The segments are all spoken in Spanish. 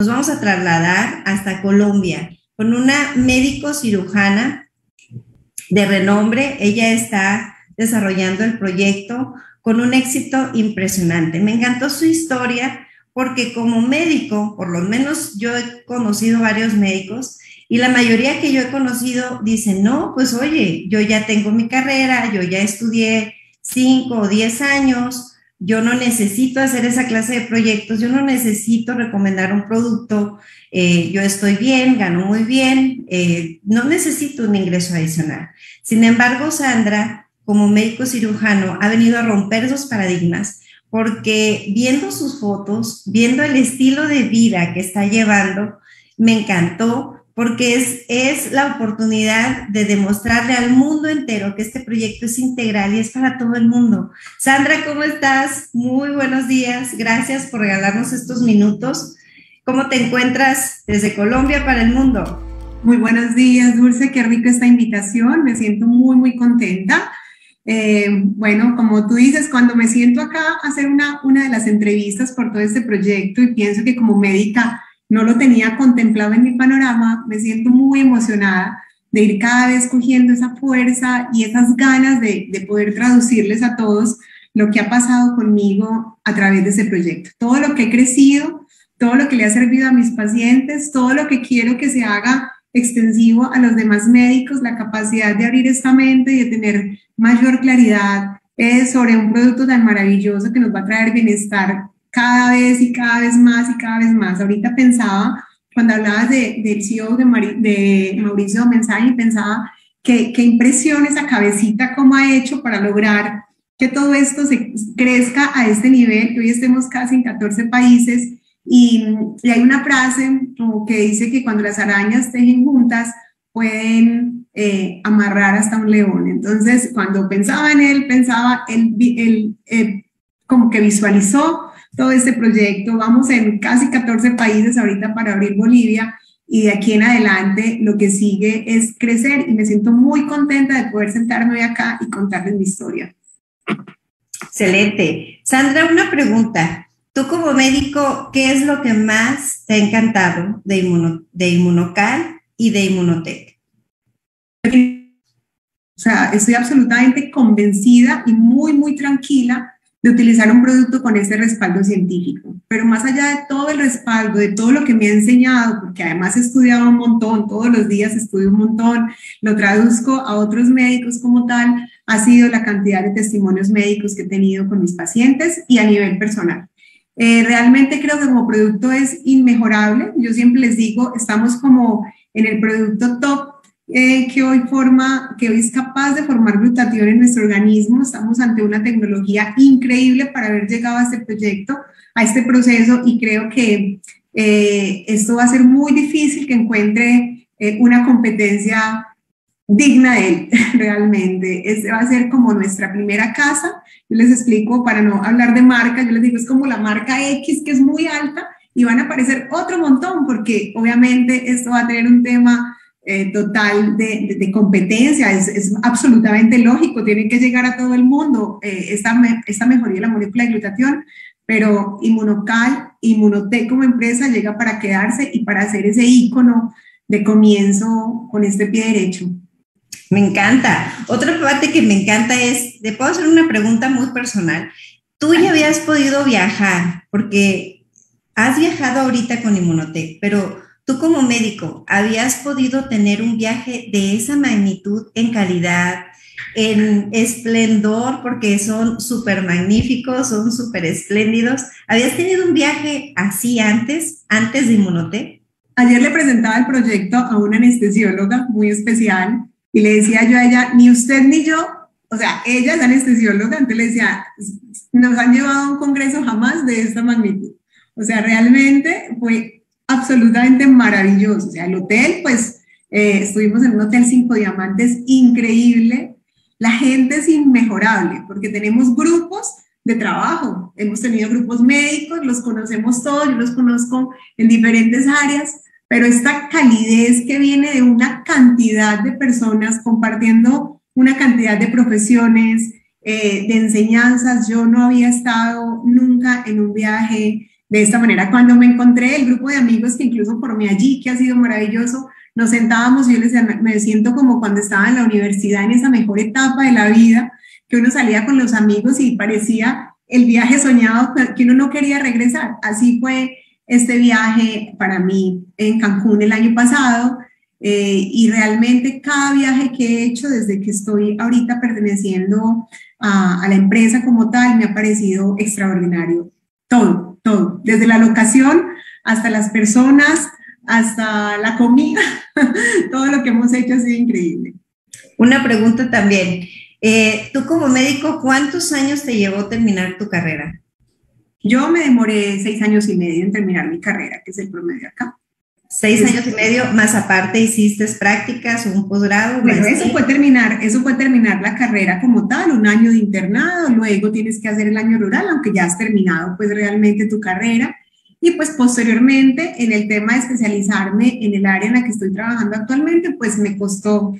nos vamos a trasladar hasta Colombia con una médico cirujana de renombre. Ella está desarrollando el proyecto con un éxito impresionante. Me encantó su historia porque como médico, por lo menos yo he conocido varios médicos y la mayoría que yo he conocido dicen, no, pues oye, yo ya tengo mi carrera, yo ya estudié cinco o diez años, yo no necesito hacer esa clase de proyectos, yo no necesito recomendar un producto, eh, yo estoy bien, gano muy bien, eh, no necesito un ingreso adicional. Sin embargo, Sandra, como médico cirujano, ha venido a romper esos paradigmas porque viendo sus fotos, viendo el estilo de vida que está llevando, me encantó porque es, es la oportunidad de demostrarle al mundo entero que este proyecto es integral y es para todo el mundo. Sandra, ¿cómo estás? Muy buenos días. Gracias por regalarnos estos minutos. ¿Cómo te encuentras desde Colombia para el mundo? Muy buenos días, Dulce. Qué rico esta invitación. Me siento muy, muy contenta. Eh, bueno, como tú dices, cuando me siento acá a hacer una, una de las entrevistas por todo este proyecto y pienso que como médica no lo tenía contemplado en mi panorama, me siento muy emocionada de ir cada vez cogiendo esa fuerza y esas ganas de, de poder traducirles a todos lo que ha pasado conmigo a través de ese proyecto. Todo lo que he crecido, todo lo que le ha servido a mis pacientes, todo lo que quiero que se haga extensivo a los demás médicos, la capacidad de abrir esta mente y de tener mayor claridad eh, sobre un producto tan maravilloso que nos va a traer bienestar cada vez y cada vez más y cada vez más. Ahorita pensaba, cuando hablabas de, del CEO de, de Mauricio Mensaje, pensaba que, qué impresión esa cabecita, cómo ha hecho para lograr que todo esto se crezca a este nivel, que hoy estemos casi en 14 países. Y, y hay una frase como que dice que cuando las arañas tejen juntas, pueden eh, amarrar hasta un león. Entonces, cuando pensaba en él, pensaba, él, él eh, como que visualizó todo este proyecto. Vamos en casi 14 países ahorita para abrir Bolivia y de aquí en adelante lo que sigue es crecer y me siento muy contenta de poder sentarme hoy acá y contarles mi historia. Excelente. Sandra, una pregunta. Tú como médico, ¿qué es lo que más te ha encantado de, Inmuno, de Inmunocal y de Inmunotech? O sea, estoy absolutamente convencida y muy, muy tranquila de utilizar un producto con ese respaldo científico. Pero más allá de todo el respaldo, de todo lo que me ha enseñado, porque además he estudiado un montón, todos los días estudio un montón, lo traduzco a otros médicos como tal, ha sido la cantidad de testimonios médicos que he tenido con mis pacientes y a nivel personal. Eh, realmente creo que como producto es inmejorable. Yo siempre les digo, estamos como en el producto top eh, que hoy forma, que hoy es capaz de formar glutatión en nuestro organismo. Estamos ante una tecnología increíble para haber llegado a este proyecto, a este proceso y creo que eh, esto va a ser muy difícil que encuentre eh, una competencia digna de él, realmente. Este va a ser como nuestra primera casa. Yo les explico, para no hablar de marca, yo les digo, es como la marca X, que es muy alta, y van a aparecer otro montón, porque obviamente esto va a tener un tema eh, total de, competencia, es, es, absolutamente lógico, tiene que llegar a todo el mundo eh, esta, esta mejoría de la molécula de glutatión, pero Inmunocal, Inmunotec como empresa llega para quedarse y para hacer ese icono de comienzo con este pie derecho. Me encanta. Otra parte que me encanta es, te puedo hacer una pregunta muy personal. Tú ya habías podido viajar, porque has viajado ahorita con Inmunotec, pero Tú como médico, ¿habías podido tener un viaje de esa magnitud en calidad, en esplendor, porque son súper magníficos, son súper espléndidos? ¿Habías tenido un viaje así antes, antes de Inmunote? Ayer le presentaba el proyecto a una anestesióloga muy especial y le decía yo a ella, ni usted ni yo, o sea, ella es anestesióloga, entonces le decía, nos han llevado a un congreso jamás de esta magnitud. O sea, realmente fue absolutamente maravilloso. O sea, el hotel, pues eh, estuvimos en un hotel cinco diamantes increíble. La gente es inmejorable porque tenemos grupos de trabajo. Hemos tenido grupos médicos, los conocemos todos, yo los conozco en diferentes áreas, pero esta calidez que viene de una cantidad de personas compartiendo una cantidad de profesiones, eh, de enseñanzas. Yo no había estado nunca en un viaje de esta manera. Cuando me encontré el grupo de amigos que incluso por mí allí, que ha sido maravilloso, nos sentábamos yo les me siento como cuando estaba en la universidad, en esa mejor etapa de la vida, que uno salía con los amigos y parecía el viaje soñado que uno no quería regresar. Así fue este viaje para mí en Cancún el año pasado. Eh, y realmente cada viaje que he hecho desde que estoy ahorita perteneciendo a, la empresa como tal me ha parecido extraordinario. Todo, todo, desde la locación hasta las personas, hasta la comida, todo lo que hemos hecho ha sido increíble. Una pregunta también. Eh, tú como médico, ¿cuántos años te llevó terminar tu carrera? Yo me demoré seis años y medio en terminar mi carrera, que es el promedio acá. Seis años y medio, más aparte hiciste prácticas o un posgrado. Bueno, eso fue terminar, eso fue terminar la carrera como tal, un año de internado, luego tienes que hacer el año rural, aunque ya has terminado pues realmente tu carrera. Y pues posteriormente en el tema de especializarme en el área en la que estoy trabajando actualmente, pues me costó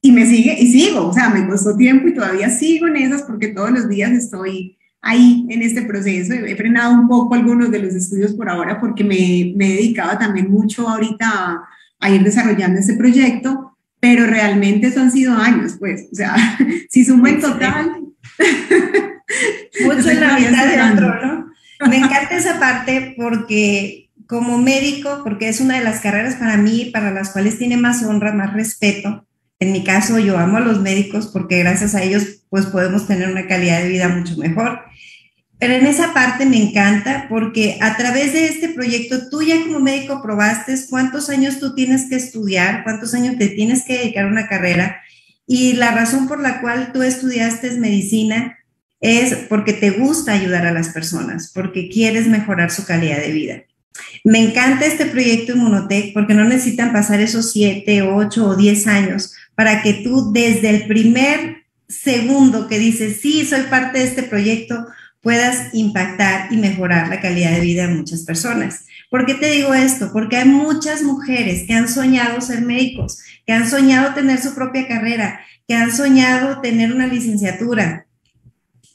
y me sigue y sigo, o sea, me costó tiempo y todavía sigo en esas porque todos los días estoy ahí en este proceso. He frenado un poco algunos de los estudios por ahora porque me, me he dedicado también mucho ahorita a, a, ir desarrollando este proyecto, pero realmente eso han sido años, pues, o sea, si sumo en total... Mucho en la de otro, ¿no? Me encanta esa parte porque como médico, porque es una de las carreras para mí, para las cuales tiene más honra, más respeto. En mi caso, yo amo a los médicos porque gracias a ellos, pues podemos tener una calidad de vida mucho mejor. Pero en esa parte me encanta porque a través de este proyecto tú ya como médico probaste cuántos años tú tienes que estudiar, cuántos años te tienes que dedicar a una carrera y la razón por la cual tú estudiaste medicina es porque te gusta ayudar a las personas, porque quieres mejorar su calidad de vida. Me encanta este proyecto Inmunotech porque no necesitan pasar esos 7, 8 o 10 años para que tú desde el primer segundo que dices, sí, soy parte de este proyecto, puedas impactar y mejorar la calidad de vida de muchas personas. ¿Por qué te digo esto? Porque hay muchas mujeres que han soñado ser médicos, que han soñado tener su propia carrera, que han soñado tener una licenciatura,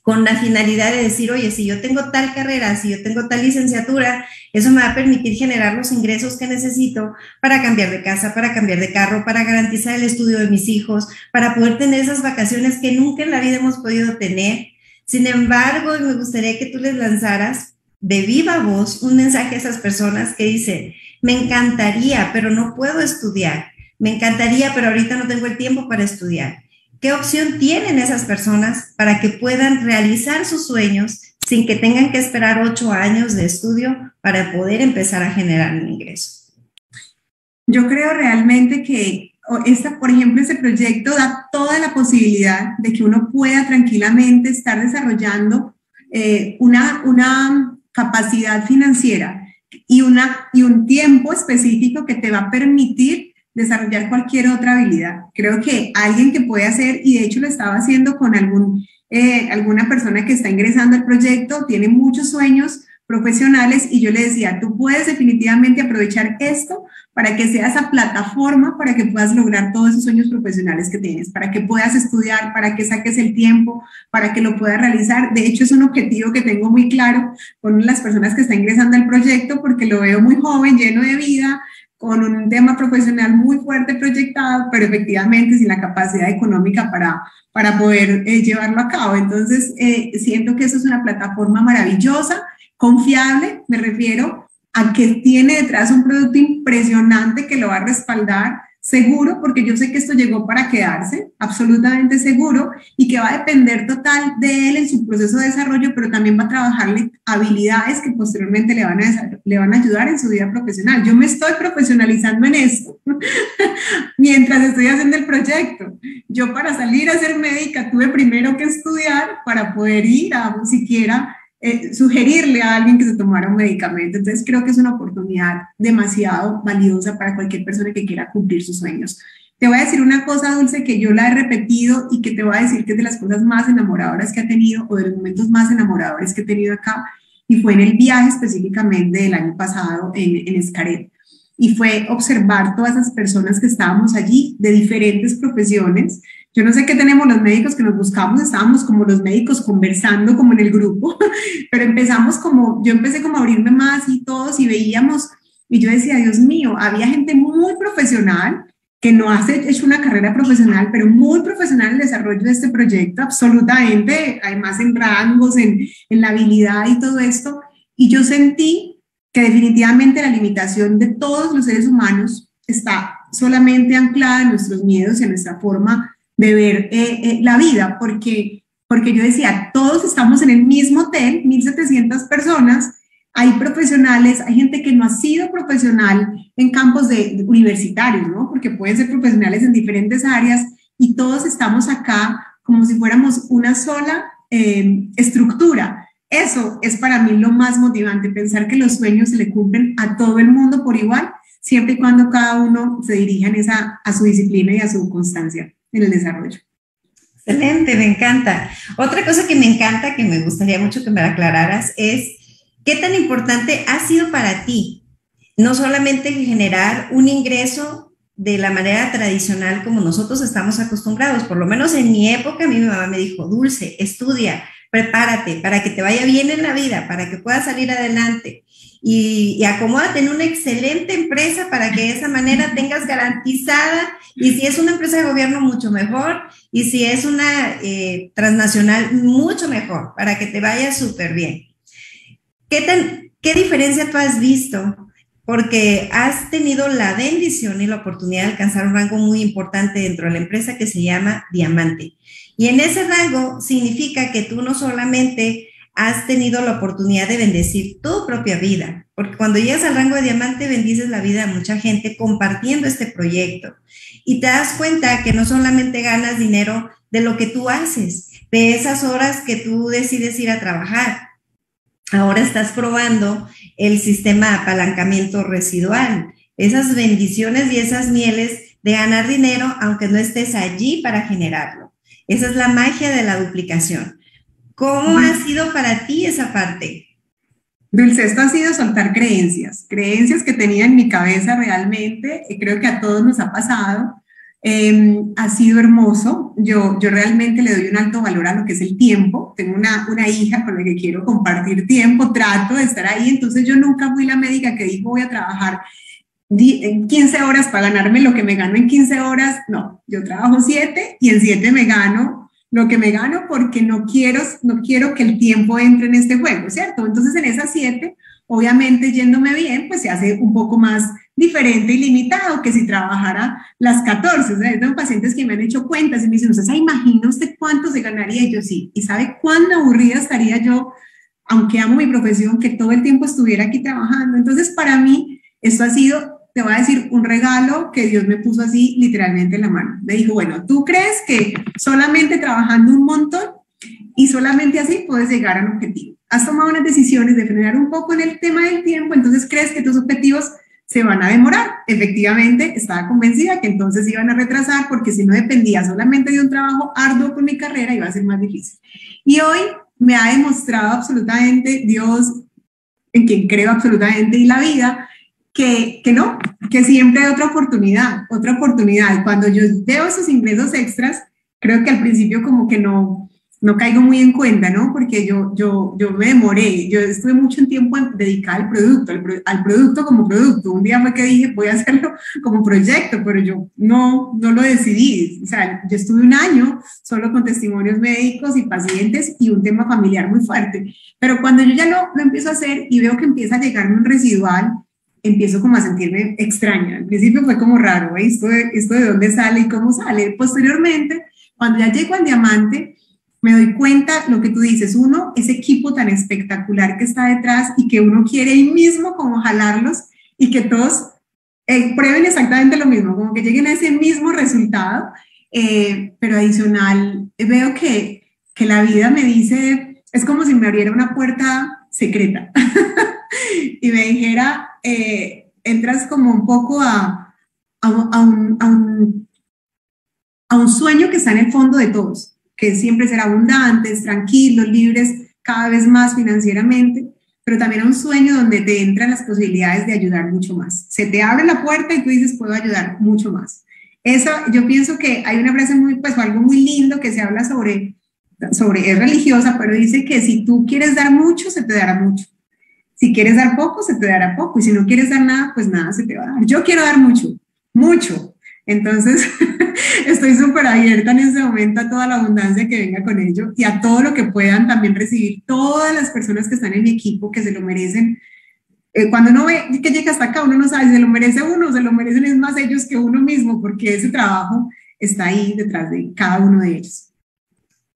con la finalidad de decir, oye, si yo tengo tal carrera, si yo tengo tal licenciatura, eso me va a permitir generar los ingresos que necesito para cambiar de casa, para cambiar de carro, para garantizar el estudio de mis hijos, para poder tener esas vacaciones que nunca en la vida hemos podido tener. Sin embargo, me gustaría que tú les lanzaras de viva voz un mensaje a esas personas que dice, me encantaría, pero no puedo estudiar. Me encantaría, pero ahorita no tengo el tiempo para estudiar ¿Qué opción tienen esas personas para que puedan realizar sus sueños sin que tengan que esperar ocho años de estudio para poder empezar a generar un ingreso? Yo creo realmente que esta, por ejemplo, este proyecto da toda la posibilidad de que uno pueda tranquilamente estar desarrollando eh, una, una capacidad financiera y, una, y un tiempo específico que te va a permitir desarrollar cualquier otra habilidad. Creo que alguien que puede hacer, y de hecho lo estaba haciendo con algún, eh, alguna persona que está ingresando al proyecto, tiene muchos sueños profesionales y yo le decía, tú puedes definitivamente aprovechar esto para que sea esa plataforma para que puedas lograr todos esos sueños profesionales que tienes, para que puedas estudiar, para que saques el tiempo, para que lo puedas realizar. De hecho, es un objetivo que tengo muy claro con las personas que están ingresando al proyecto porque lo veo muy joven, lleno de vida, con un tema profesional muy fuerte proyectado, pero efectivamente sin la capacidad económica para, para poder eh, llevarlo a cabo. Entonces, eh, siento que eso es una plataforma maravillosa, confiable, me refiero a que tiene detrás un producto impresionante que lo va a respaldar seguro, porque yo sé que esto llegó para quedarse, absolutamente seguro, y que va a depender total de él en su proceso de desarrollo, pero también va a trabajarle habilidades que posteriormente le van a, le van a ayudar en su vida profesional. Yo me estoy profesionalizando en esto mientras estoy haciendo el proyecto. Yo para salir a ser médica tuve primero que estudiar para poder ir a siquiera eh, sugerirle a alguien que se tomara un medicamento. Entonces creo que es una oportunidad demasiado valiosa para cualquier persona que quiera cumplir sus sueños. Te voy a decir una cosa, Dulce, que yo la he repetido y que te voy a decir que es de las cosas más enamoradoras que ha tenido o de los momentos más enamoradores que he tenido acá y fue en el viaje específicamente del año pasado en, en Escaret. Y fue observar todas esas personas que estábamos allí de diferentes profesiones, yo no sé qué tenemos los médicos que nos buscamos, estábamos como los médicos conversando como en el grupo, pero empezamos como, yo empecé como a abrirme más y todos y veíamos, y yo decía, Dios mío, había gente muy profesional que no hace hecho una carrera profesional, pero muy profesional en el desarrollo de este proyecto, absolutamente, además en rangos, en, en la habilidad y todo esto. Y yo sentí que definitivamente la limitación de todos los seres humanos está solamente anclada en nuestros miedos y en nuestra forma de ver eh, eh, la vida, porque, porque yo decía, todos estamos en el mismo hotel, 1.700 personas, hay profesionales, hay gente que no ha sido profesional en campos de, universitarios, ¿no? Porque pueden ser profesionales en diferentes áreas y todos estamos acá como si fuéramos una sola eh, estructura. Eso es para mí lo más motivante, pensar que los sueños se le cumplen a todo el mundo por igual, siempre y cuando cada uno se dirija esa, a su disciplina y a su constancia en el desarrollo. Excelente, me encanta. Otra cosa que me encanta, que me gustaría mucho que me aclararas, es qué tan importante ha sido para ti no solamente generar un ingreso de la manera tradicional como nosotros estamos acostumbrados, por lo menos en mi época, mi mamá me dijo, Dulce, estudia, prepárate para que te vaya bien en la vida, para que puedas salir adelante y, acomódate en una excelente empresa para que de esa manera tengas garantizada y si es una empresa de gobierno mucho mejor y si es una eh, transnacional mucho mejor para que te vaya súper bien. ¿Qué, ¿Qué diferencia tú has visto porque has tenido la bendición y la oportunidad de alcanzar un rango muy importante dentro de la empresa que se llama Diamante. Y en ese rango significa que tú no solamente has tenido la oportunidad de bendecir tu propia vida, porque cuando llegas al rango de diamante bendices la vida de mucha gente compartiendo este proyecto y te das cuenta que no solamente ganas dinero de lo que tú haces, de esas horas que tú decides ir a trabajar. Ahora estás probando el sistema de apalancamiento residual, esas bendiciones y esas mieles de ganar dinero aunque no estés allí para generarlo. Esa es la magia de la duplicación. ¿Cómo ha sido para ti esa parte? Dulce, esto ha sido soltar creencias, creencias que tenía en mi cabeza realmente, y creo que a todos nos ha pasado. Em, ha sido hermoso, yo, yo realmente le doy un alto valor a lo que es el tiempo, tengo una, una hija con la que quiero compartir tiempo, trato de estar ahí, entonces yo nunca fui la médica que dijo voy a trabajar en 15 horas para ganarme lo que me gano en 15 horas, no, yo trabajo 7 y en 7 me gano lo que me gano porque no quiero, no quiero que el tiempo entre en este juego, ¿cierto? Entonces en esas 7, obviamente yéndome bien, pues se hace un poco más diferente y limitado que si trabajara las 14. O sea, tengo pacientes que me han hecho cuentas y me dicen, ¿usted se imagina usted cuánto se ganaría? Y yo sí. ¿Y sabe cuándo aburrida estaría yo, aunque amo mi profesión, que todo el tiempo estuviera aquí trabajando? Entonces, para mí, esto ha sido te voy a decir un regalo que Dios me puso así literalmente en la mano. Me dijo, bueno, ¿tú crees que solamente trabajando un montón y solamente así puedes llegar a un objetivo? Has tomado unas decisiones de frenar un poco en el tema del tiempo, entonces crees que tus objetivos se van a demorar. Efectivamente, estaba convencida que entonces iban a retrasar porque si no dependía solamente de un trabajo arduo con mi carrera iba a ser más difícil. Y hoy me ha demostrado absolutamente Dios, en quien creo absolutamente, y la vida, que, que no, que siempre hay otra oportunidad, otra oportunidad. Cuando yo veo esos ingresos extras, creo que al principio como que no, no caigo muy en cuenta, ¿no? Porque yo, yo, yo me demoré, yo estuve mucho tiempo dedicada al producto, al, producto como producto. Un día fue que dije, voy a hacerlo como proyecto, pero yo no, no lo decidí. O sea, yo estuve un año solo con testimonios médicos y pacientes y un tema familiar muy fuerte. Pero cuando yo ya lo, lo empiezo a hacer y veo que empieza a llegarme un residual, empiezo como a sentirme extraña. Al principio fue como raro, ¿eh? ¿Esto, de, ¿esto de dónde sale y cómo sale? Posteriormente, cuando ya llego al diamante, me doy cuenta lo que tú dices, uno, ese equipo tan espectacular que está detrás y que uno quiere ahí mismo como jalarlos y que todos eh, prueben exactamente lo mismo, como que lleguen a ese mismo resultado, eh, pero adicional, veo que, que la vida me dice, es como si me abriera una puerta secreta y me dijera, eh, entras como un poco a, a, un, a, un, a un sueño que está en el fondo de todos, que es siempre ser abundantes, tranquilos, libres, cada vez más financieramente, pero también a un sueño donde te entran las posibilidades de ayudar mucho más. Se te abre la puerta y tú dices, puedo ayudar mucho más. Eso, yo pienso que hay una frase muy, pues algo muy lindo que se habla sobre, sobre, es religiosa, pero dice que si tú quieres dar mucho, se te dará mucho. Si quieres dar poco, se te dará poco. Y si no quieres dar nada, pues nada se te va a dar. Yo quiero dar mucho, mucho. Entonces, estoy súper abierta en este momento a toda la abundancia que venga con ello y a todo lo que puedan también recibir todas las personas que están en mi equipo, que se lo merecen eh, cuando uno ve que llega hasta acá, uno no sabe si se lo merece uno, se lo merecen es más ellos que uno mismo, porque ese trabajo está ahí detrás de cada uno de ellos.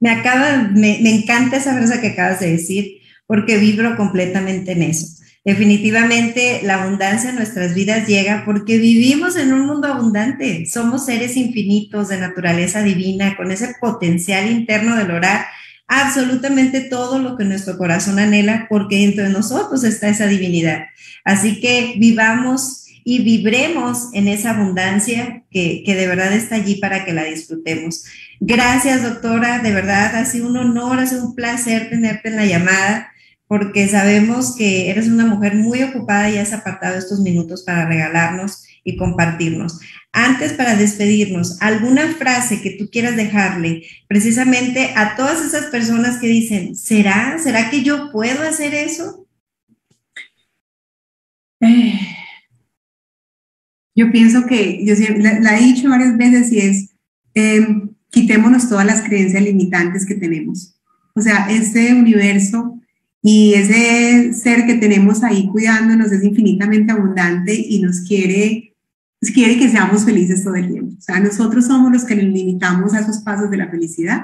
Me acaba, me, me encanta esa frase que acabas de decir, porque vibro completamente en eso. Definitivamente la abundancia en nuestras vidas llega porque vivimos en un mundo abundante. Somos seres infinitos de naturaleza divina con ese potencial interno de lograr absolutamente todo lo que nuestro corazón anhela, porque dentro de nosotros está esa divinidad. Así que vivamos y vibremos en esa abundancia que, que, de verdad está allí para que la disfrutemos. Gracias, doctora, de verdad ha sido un honor, ha sido un placer tenerte en la llamada, porque sabemos que eres una mujer muy ocupada y has apartado estos minutos para regalarnos y compartirnos. Antes, para despedirnos, ¿alguna frase que tú quieras dejarle precisamente a todas esas personas que dicen, ¿será? ¿Será que yo puedo hacer eso? Eh, yo pienso que, yo la, he dicho varias veces y es, em, quitémonos todas las creencias limitantes que tenemos. O sea, este universo y ese ser que tenemos ahí cuidándonos es infinitamente abundante y nos quiere pues, quiere que seamos felices todo el tiempo. O sea, nosotros somos los que nos limitamos a esos pasos de la felicidad.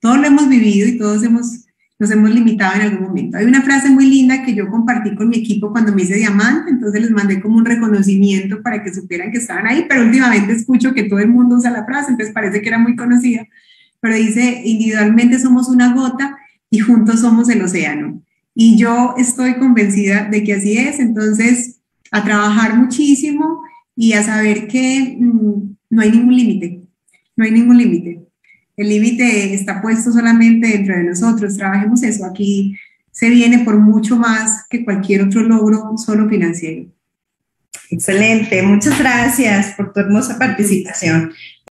Todos lo hemos vivido y todos hemos, nos hemos limitado en algún momento. Hay una frase muy linda que yo compartí con mi equipo cuando me hice diamante, entonces les mandé como un reconocimiento para que supieran que estaban ahí, pero últimamente escucho que todo el mundo usa la frase, entonces parece que era muy conocida, pero dice, individualmente somos una gota y juntos somos el océano. Y yo estoy convencida de que así es, entonces a trabajar muchísimo y a saber que mm, no hay ningún límite, no hay ningún límite. El límite está puesto solamente dentro de nosotros, trabajemos eso, aquí se viene por mucho más que cualquier otro logro solo financiero. Excelente, muchas gracias por tu hermosa participación.